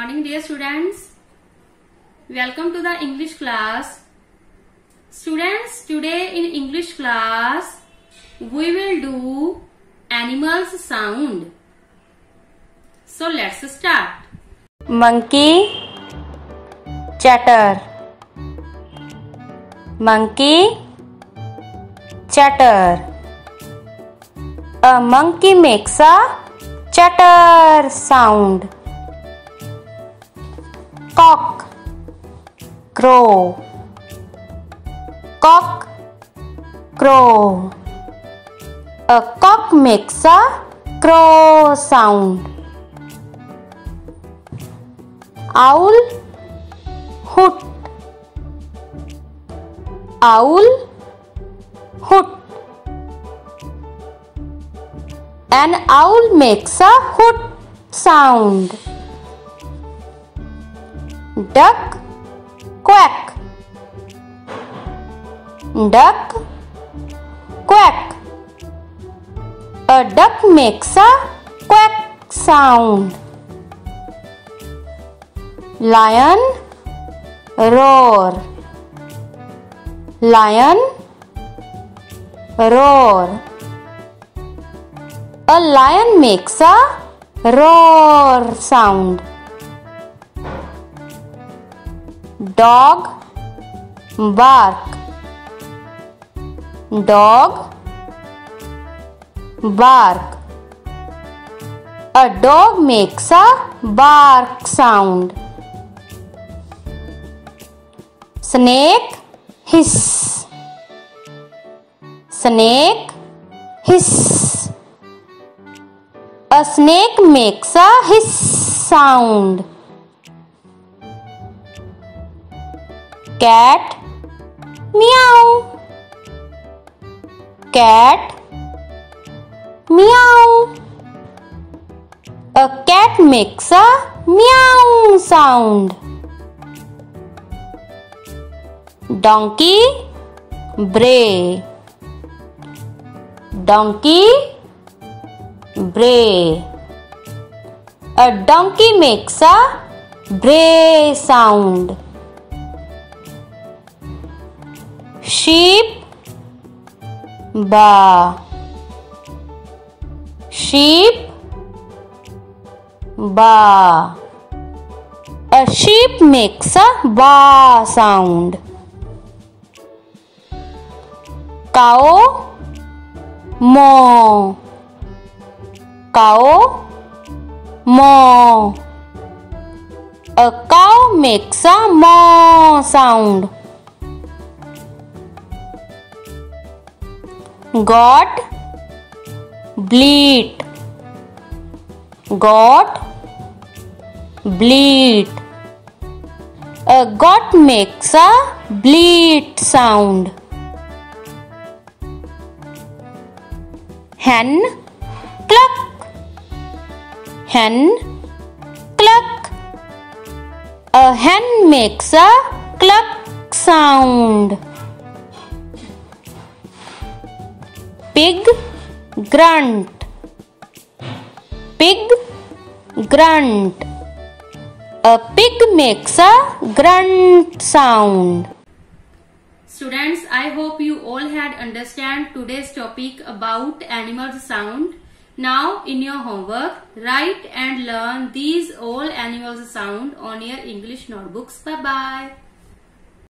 morning dear students. Welcome to the English class. Students, today in English class we will do animals sound. So let's start. monkey chatter monkey chatter a monkey makes a chatter sound cock. Crow. Cock. Crow. A cock makes a crow sound. Owl. Hoot. Owl. Hoot. An owl makes a hoot sound duck quack. Duck quack. A duck makes a quack sound. Lion roar. Lion roar. A lion makes a roar sound dog bark dog bark a dog makes a bark sound snake hiss snake hiss a snake makes a hiss sound cat? Meow. Cat? Meow. A cat makes a meow sound. Donkey? Bray. Donkey? Bray. A donkey makes a bray sound sheep. Ba. Sheep. Ba. A sheep makes a ba sound. Cow moo cow moo a cow makes a moo sound goat bleat got bleat a goat makes a bleat sound. Hen cluck. Hen cluck. A hen makes a cluck sound pig grunt pig grunt a pig makes a grunt sound Students, I hope you all had understand today's topic about animals sound. Now in your homework, write and learn these all animals sound on your English notebooks. Bye bye.